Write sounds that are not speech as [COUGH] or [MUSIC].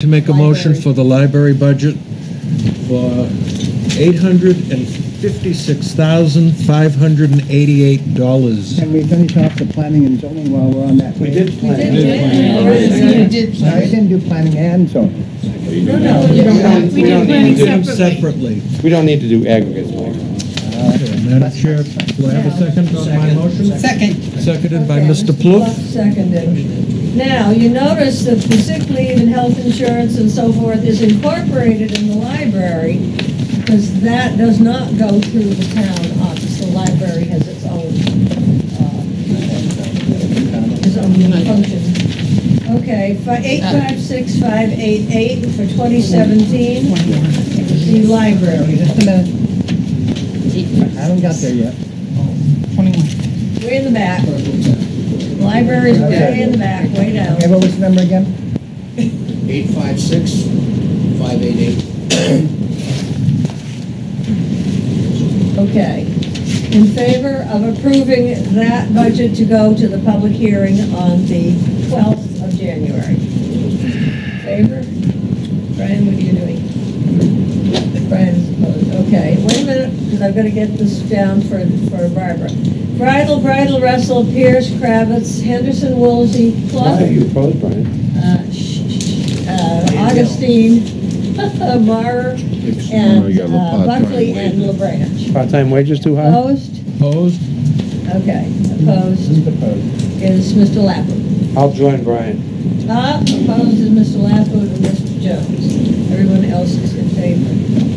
To make a motion Library. for the library budget for eight hundred and fifty-six thousand, five hundred and eighty-eight dollars. Can we finish off the planning and zoning while we're on that? We did plan. did plan. You did No, we didn't do planning and zoning. No, no, we We don't, don't- we we did planning need to do Them separately. separately. We don't need to do aggregates, Mike. Madam Chair, do I have a second on my motion? Second. Seconded by Okay, Mr. Plouffe. Seconded. Now, you notice that the sick leave and health insurance and so forth is incorporated in the library because that does not go through the town office. The library has its own, uh, its own function. Okay, fi- eight five six five eight eight for twenty seventeen, the library. Just a minute. I haven't got there yet. Twenty-one. Way in the back. Library Library's way in the back, way down. Okay, what was the number again? Eight five six, five eight eight. Okay. In favor of approving that budget to go to the public hearing on the 12th of January? Favor? Brian, what are you doing? Brian's opposed, okay. Wait a minute, because I've got to get this down for, for Barbara. Bridal, bridal Russell, Pierce, Kravitz, Henderson, Woolsey, Why are Clough, you opposed, Brian? uh, sh- sh- uh, Augustine, [LAUGHS] Maurer, and uh, Buckley and LaBranch. Part-time wages too high? Opposed? Opposed? Okay, opposed Who's opposed? is Mr. Lappert. I'll join Brian. Uh, opposed is Mr. Lappert and Mr. Jones. Everyone else is in favor.